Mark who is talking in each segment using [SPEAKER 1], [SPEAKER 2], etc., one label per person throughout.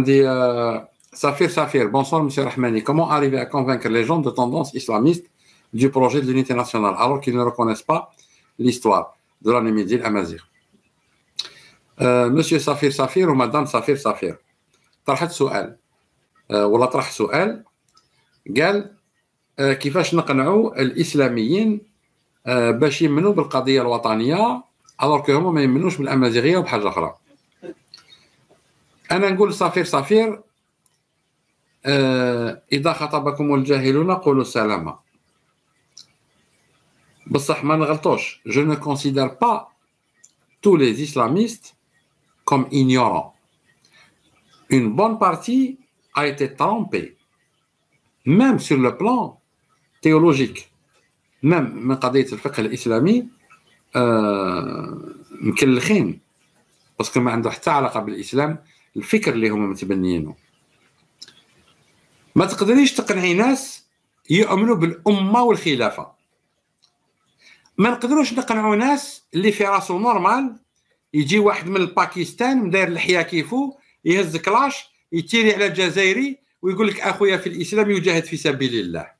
[SPEAKER 1] دي سافير سافير bonsoir monsieur رحماني comment arriver à convaincre les gens de tendance islamiste du projet de l'unité nationale alors qu'ils ne reconnaissent pas l'histoire de l'ennemi ديال امازيغ مسيو سافير سافير ومدام سافير سافير طرحت سؤال ولا طرح سؤال قال كيفاش نقنعوا الاسلاميين باش يمنوا بالقضية الوطنيه الوغ كو هما ما يمنوش بالامازيغيه وبحاجه أخرى أنا نقول صفير صفير آه إذا خطبكم الجاهلون قولوا سلاما بصح ما نغلطوش. Je ne considère pas tous les islamistes comme ignorants. Une bonne partie a été trompée même sur le plan théologique. Même من قضية الفقه الإسلامي آه مكلخين. parce que ما عنده حتى علاقة بالإسلام. الفكر اللي هما متبنيينه. ما تقدريش تقنعي ناس يؤمنوا بالأمة والخلافة. ما نقدروش نقنعوا ناس اللي في راسو normal يجي واحد من باكستان داير الحياة كيفو يهز كلاش يتيري على الجزائري ويقول لك أخويا في الإسلام يجاهد في سبيل الله.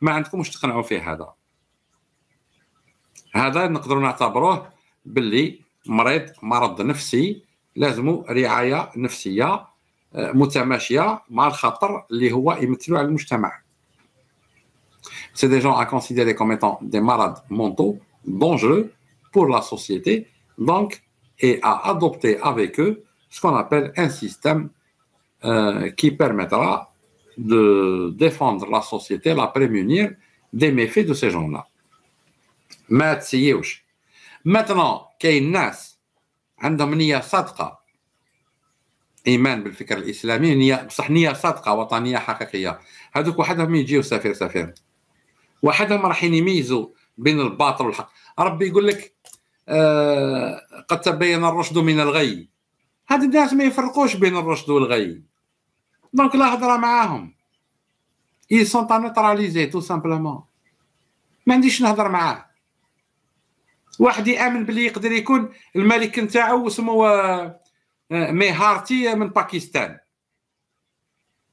[SPEAKER 1] ما عندكمش تقنعوا فيه هذا. هذا نقدروا نعتبروه باللي مريض مرض نفسي لازم رعايه نفسيه متماشيه مع الخطر اللي هو يمثلوا على المجتمع C'est des gens à considérer comme étant des malades mentaux dangereux pour la société, donc, et à adopter avec eux ce qu'on appelle un système euh, qui permettra de défendre la société, la prémunir des méfaits de ces gens-là. Maintenant, كاين ناس عندهم نية صادقة. إيمان بالفكر الإسلامي نية بصح نية صادقة وطنية حقيقية. هذوك وحدهم يجيو سفير سفير. وحدهم راح يميزوا بين الباطل والحق. ربي يقول لك آه قد تبين الرشد من الغي. هاد الناس ما يفرقوش بين الرشد والغي. donc لا هضره معاهم. À neutraliser tout simplement. ما عنديش نهضر معاه. واحد يامن باللي يقدر يكون الملك نتاعو اسمه ميهارتي من باكستان.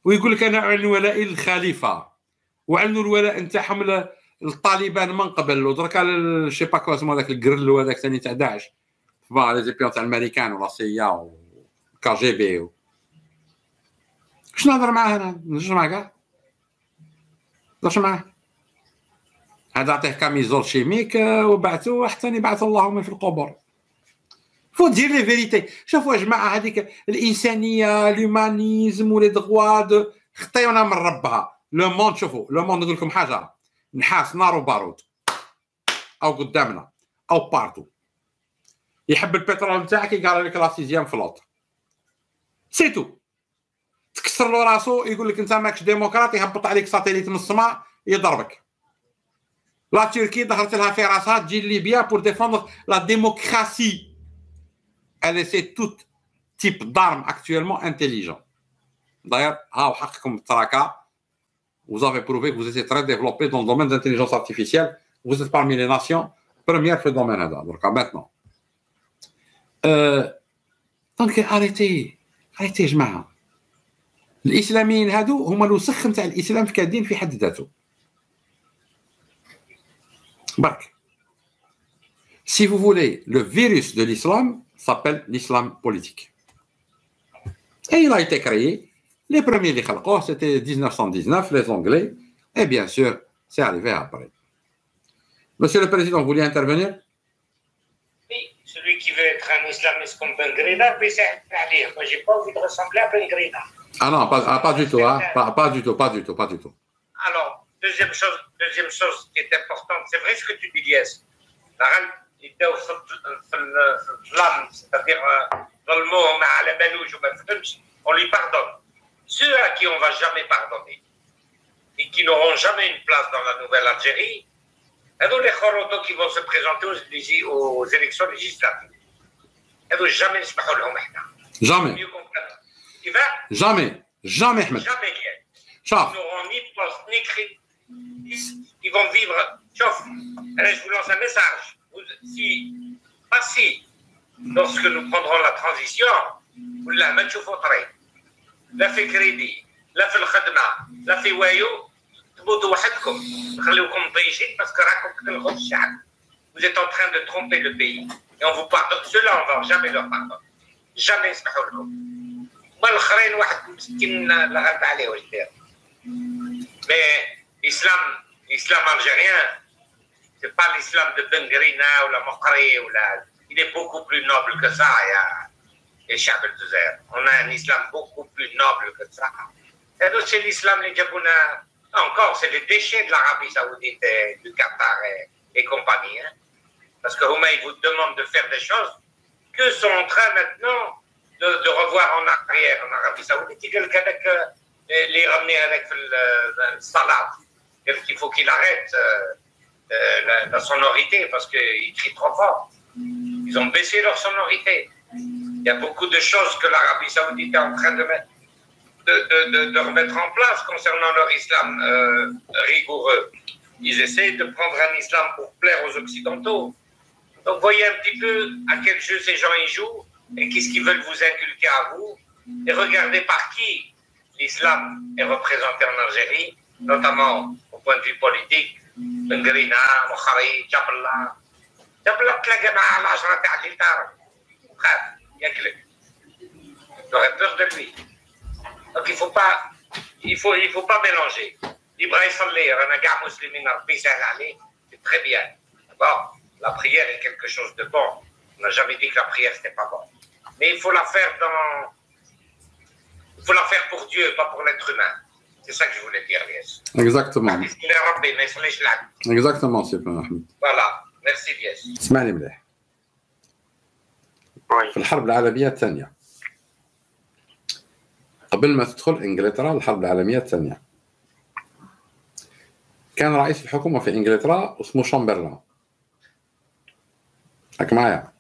[SPEAKER 1] ويقول لك أنا أعلن ولائي للخليفة. وعلنوا الولاء نتاعهم للطالبان من قبل. ودرك شي با كوا اسمه هذاك الجرل هذاك ثاني تاع داعش. فوا لي زيبيون تاع الامريكان ولا سي و كا جي بي و... شنو نهضر معاه أنا؟ نهضر معاه كاع؟ نهضرش معاه؟ هذا عطيه كاميزول شيميك وبعثوه حتى يبعث اللهم في القبر. فو دير لي فيريتي شوفوا يا جماعة هذيك الانسانيه الهيومانيزم ولي دغوا خطيونا من ربها le monde شوفوا le monde نقول لكم حاجة نحاس نار وبارود أو قدامنا أو partout يحب البترول نتاعك يقال لك la sixième flotte c'est tout تكسر له راسو يقول لك انت ماكش démocrate يهبط عليك satellite من السماء يضربك لا تركي ظهرت لها في راسها تجي ليبيا بور ديفوندر لا ديموكراسي elle essaie tout type d'armes actuellement intelligent. D'ailleurs, vous avez prouvé que vous étiez très développé dans le domaine de l'intelligence artificielle. Vous êtes parmi les nations premières في الدومين هذا دركا maintenant. دونك اريتي اريتي يا جماعه الاسلاميين هادو هما الوسخ نتاع الاسلام في كادين في حد ذاته برك si vous voulez le virus de l'islam s'appelle l'islam politique. Et il a été créé. Les premiers les c'était 1919, les Anglais. Et bien sûr, c'est arrivé après. Monsieur le Président, vous voulez intervenir?
[SPEAKER 2] Oui, celui qui veut être un islamiste comme Ben Grena, mais c'est dire. Moi, j'ai pas envie de ressembler à Ben Grena.
[SPEAKER 1] Ah non, pas, ah, pas du tout, hein. pas, pas, du tout, pas du tout, pas du tout.
[SPEAKER 2] Alors, Deuxième chose, deuxième chose qui est importante, c'est vrai ce que tu dis, Lies. Euh, euh, c'est-à-dire, euh, dans le mot, on lui pardonne. Ceux à qui on ne va jamais pardonner et qui n'auront jamais une place dans la nouvelle Algérie, et les Chorotos qui vont se présenter aux, élections législatives. Elles Et jamais
[SPEAKER 1] Jamais. Jamais. Jamais, Ahmed.
[SPEAKER 2] Jamais. Ils n'auront ni poste, ni crédit, ils vont vivre شوف انا je vous lance un message si, pas si, lorsque nous prendrons la transition, لا في كريدي لا في الخدمه لا في وايو تبوطوا وحدكم نخليوكم طيشين باسكو راكم تكلخوا الشعب Vous êtes en train de tromper le pays. Et on vous pardonne. Ceux-là, on va jamais leur pardonner. Jamais يسمحوا لكم. ما الاخرين واحد مسكين لا غالب عليه واش داير. مي الاسلام l'islam algérien, ce n'est pas l'islam de Bengrina ou la Mokri ou la... Il est beaucoup plus noble que ça, et Chabel On a un islam beaucoup plus noble que ça. Et donc c'est l'islam, les Djabouna, encore, c'est le déchets de l'Arabie Saoudite, et du Qatar et, compagnie. Hein. Parce que Houma, il vous demande de faire des choses que sont en train maintenant de, revoir en arrière en Arabie Saoudite. Ils veulent les ramener avec le, le salat. Il faut qu'il arrête euh, euh, la, sonorité? Parce qu'ils crient trop fort. Ils ont baissé leur sonorité. Il y a beaucoup de choses que l'Arabie Saoudite est en train de mettre de, de, de, remettre en place concernant leur islam euh, rigoureux. Ils essayent de prendre un islam pour plaire aux Occidentaux. Donc voyez un petit peu à quel jeu ces gens y jouent et qu'est-ce qu'ils veulent vous inculquer à vous. Et regardez par qui l'islam est représenté en Algérie, notamment point de vue politique. Bengrina, Mokhari, Jabla. Jabla تلاقى مع العشرة تاع الجيتار. خاف ياكلك. J'aurais peur de lui. Donc il ne faut pas, il faut, il faut pas mélanger. Ibrahim Saleh, c'est très bien. D'abord, la prière est quelque chose de bon. On n'a jamais dit que la prière, c'était pas bon. Mais il faut la faire dans. Il faut la faire pour Dieu, pas pour l'être humain. C'est ça que je voulais dire, Lies.
[SPEAKER 1] Exactement. Exactement,
[SPEAKER 2] c'est Voilà. Merci, Lies.
[SPEAKER 1] اسمعني مليح. في الحرب العالمية الثانية قبل ما تدخل إنجلترا الحرب العالمية الثانية كان رئيس الحكومة في إنجلترا اسمه شامبرلان راك معايا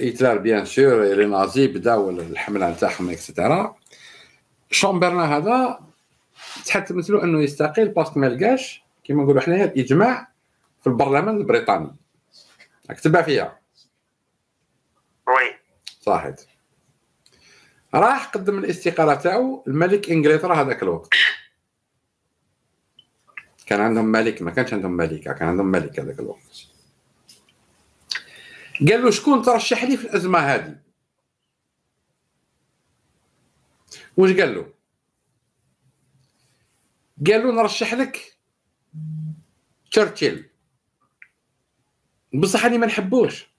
[SPEAKER 1] هتلر bien sûr les nazis بداو الحملة نتاعهم et cetera شامبرلان هذا تحتمت له أنه يستقيل parce que ما لقاش كيما نقولوا حنايا الاجماع في البرلمان البريطاني. راك تبع فيها
[SPEAKER 2] وي.
[SPEAKER 1] صحيت راح قدم الاستقالة تاعو الملك إنجلترا هذاك الوقت. كان عندهم ملك ما كانش عندهم ملكة كان عندهم ملك هذاك الوقت. قال له شكون ترشح لي في الأزمة هذه؟ واش قال له؟ قال له نرشح لك تشرشل بصح أني ما نحبوش.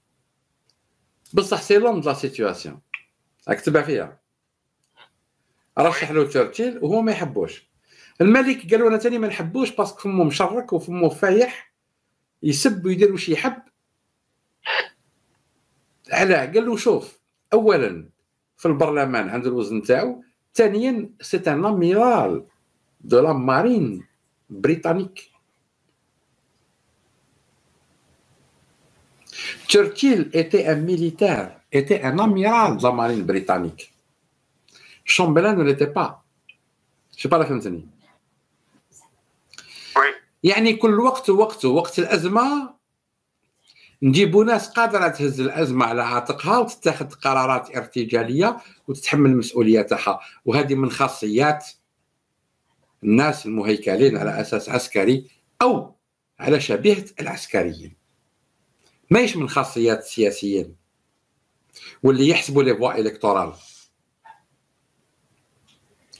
[SPEAKER 1] بصح selon la situation راك تبع فيها. رشح له تشرشيل وهو ما يحبوش. الملك قالوا أنا ثاني ما نحبوش parce que فمو مشرك وفمو فايح. يسب ويدير واش يحب. علاه قال له شوف اولا في البرلمان عنده الوزن تاعو ثانيا c'est un amiral de la marine britannique تشرشيل était un militaire était un amiral de la marine britannique ne l'était pas. Je sais pas la فهمتني يعني كل وقت وقته وقت الأزمة نجيبوا ناس قادرة تهز الأزمة على عاتقها وتتخذ قرارات ارتجالية وتتحمل المسؤوليه تاعها وهذه من خاصيات الناس المهيكلين على أساس عسكري أو على شبيهة العسكريين. ماهيش من خاصيات السياسيين واللي يحسبوا les voix électorales.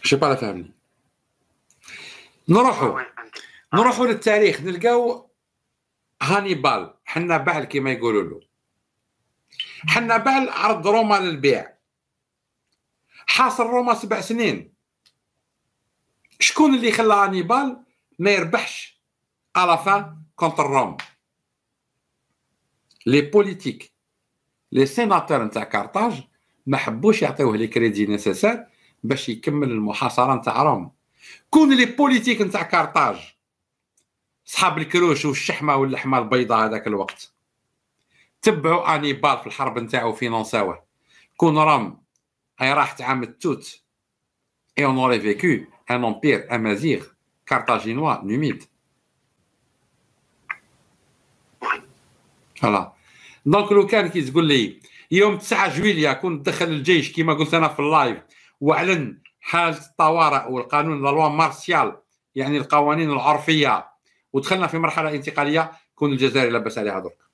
[SPEAKER 1] je sais pas فهمني. نروحوا نروحوا للتاريخ. نلقاو هانيبال حنابال كما يقولوا له حنابال عرض روما للبيع حاصر روما سبع سنين شكون اللي خلى هانيبال ما يربحش à la fin contre Rome les politiques les sénateurs نتاع Carthage ما حبوش يعطيوه les crédits nécessaires باش يكمل المحاصره نتاع روما كون les politiques نتاع Carthage صحاب الكروش والشحمة واللحمة البيضاء هذاك الوقت. تبعوا انيبال في الحرب نتاعو فينونساوه كون Rome هي راحت عام التوت. et on aurait vécu un empire amazigh carthaginois numide voilà donc لو كان كي تقول لي يوم 9 جويليا كنت دخل الجيش كما قلت أنا في اللايف وأعلن حالة الطوارئ والقانون la loi martiale يعني القوانين العرفية. ودخلنا في مرحلة انتقالية كون الجزائر لاباس عليها درك.